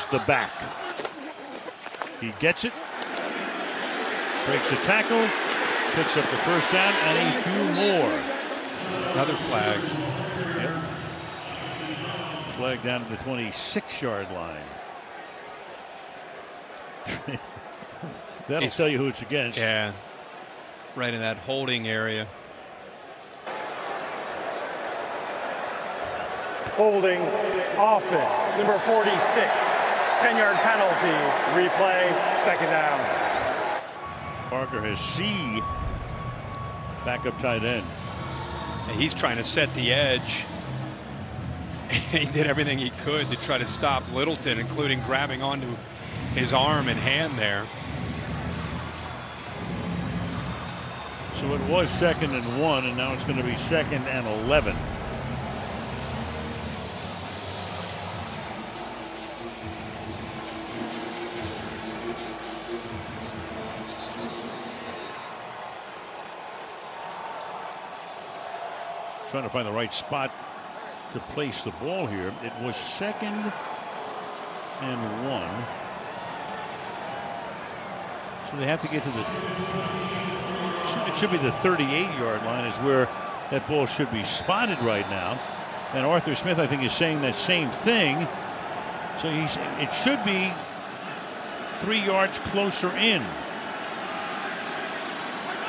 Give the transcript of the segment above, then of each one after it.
is the back. He gets it, breaks the tackle, picks up the first down, and a few more. Another flag. Yep. Flag down to the 26 yard line. That'll He's- tell you who it's against. Yeah. Right in that holding area. Holding offense, number 46. 10 yard penalty, replay, second down. Parker Hesse backup tight end. And he's trying to set the edge. he did everything he could to try to stop Littleton, including grabbing onto his arm and hand there. So it was second and one, and now it's going to be second and 11. Trying to find the right spot to place the ball here. It was second and one. So they have to get to the it should be the 38 yard line is where that ball should be spotted right now. And Arthur Smith, I think, is saying that same thing. So he's it should be three yards closer in.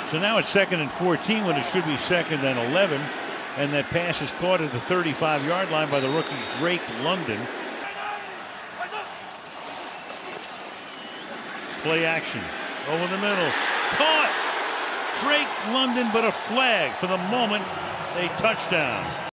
So now it's second and 14 when it should be second and 11. And that pass is caught at the 35 yard line by the rookie Drake London. Play action over the middle. Caught! Drake London, but a flag for the moment. A touchdown.